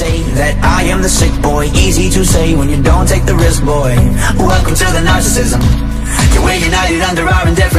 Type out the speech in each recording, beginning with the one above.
say that I am the sick boy. Easy to say when you don't take the risk, boy. Welcome to the narcissism. We're united under our endeavor.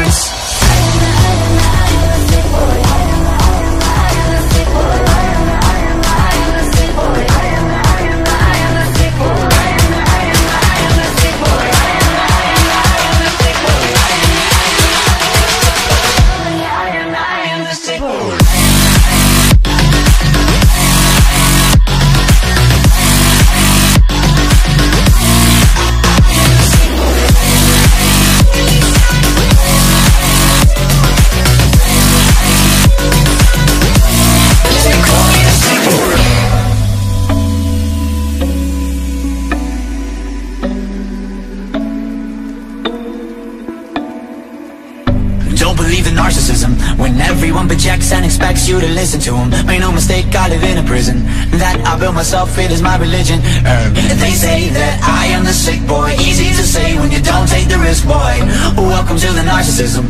Don't believe in narcissism. When everyone projects and expects you to listen to them Make no mistake, I live in a prison. That I built myself, it is my religion. Um, They say that I am the sick boy. Easy to say when you don't take the risk, boy. Welcome to the narcissism.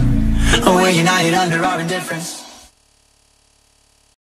We're united under our indifference